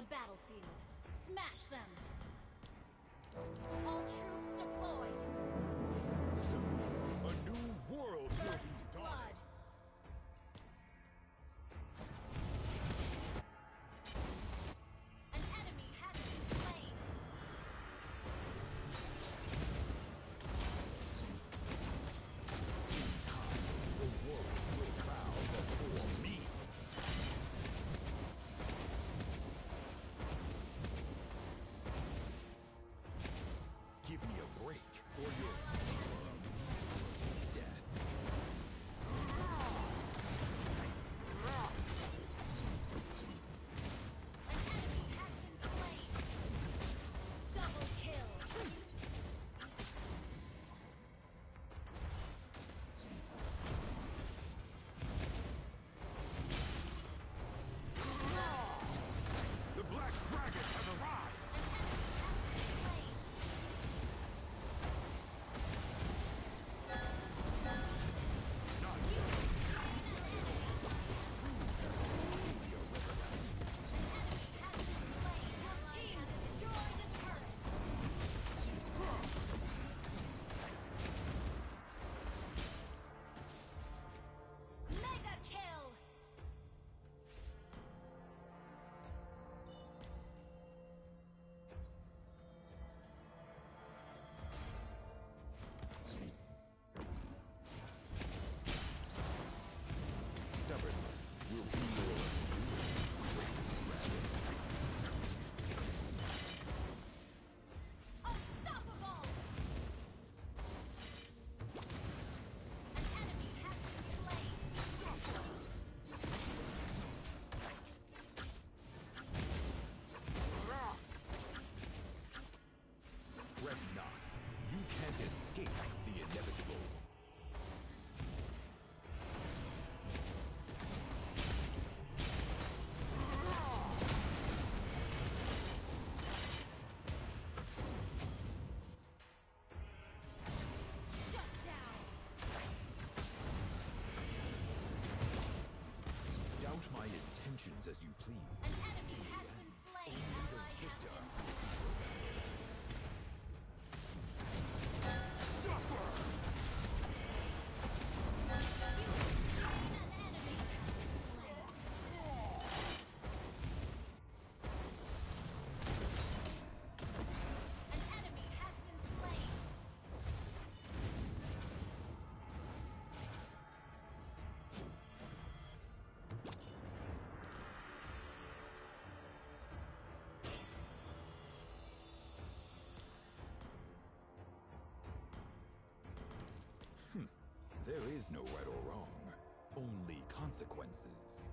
the battlefield. Smash them! All troops deployed! as you please. There is no right or wrong, only consequences.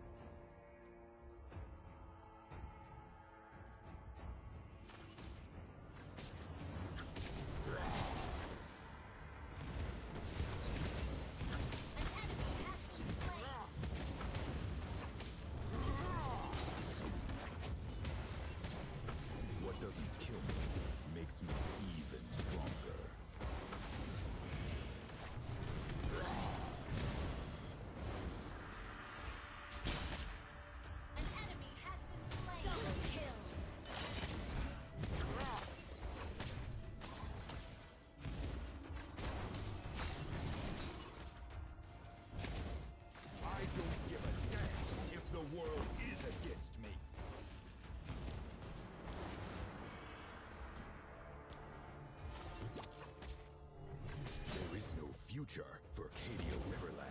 future for Cadia Riverland.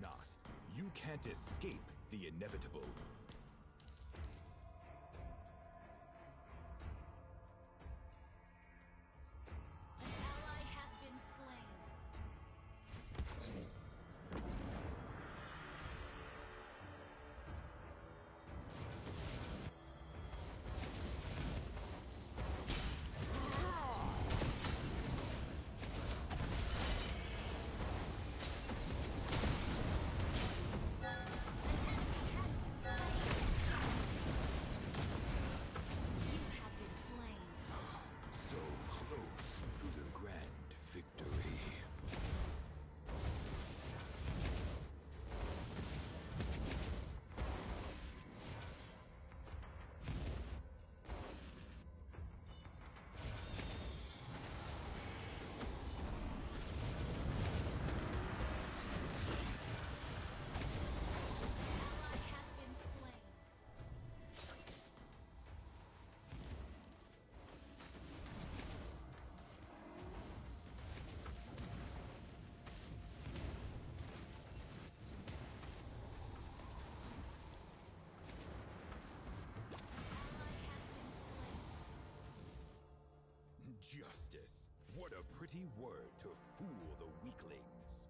Not. You can't escape the inevitable. Justice. What a pretty word to fool the weaklings.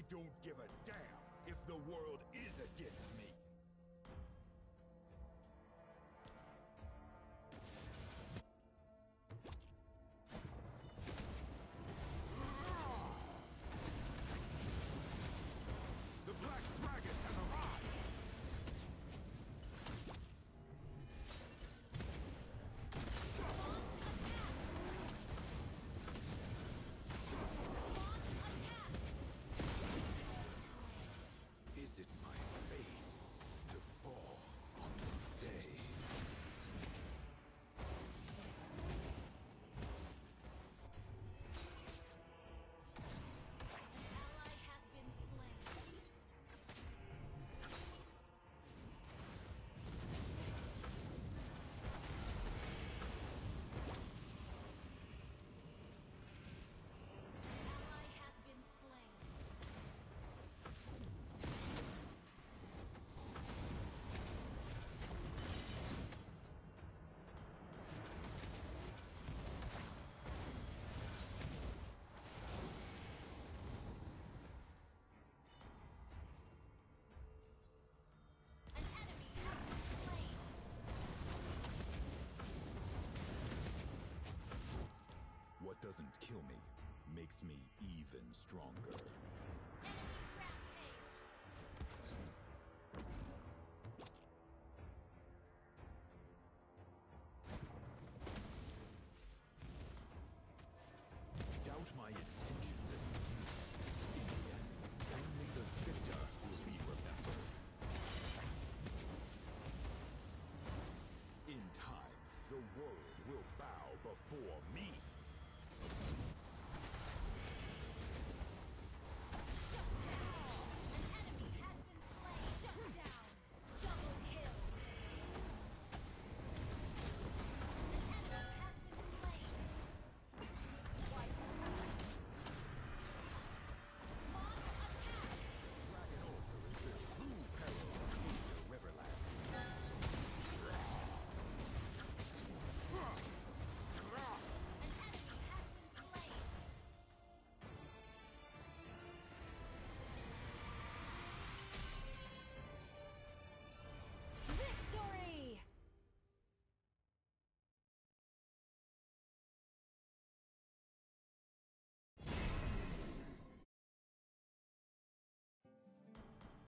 I don't give a damn if the world is against me. Doesn't kill me makes me even stronger. Doubt my intentions as you. In the end, only the victor will be remembered. In time, the world will bow before me.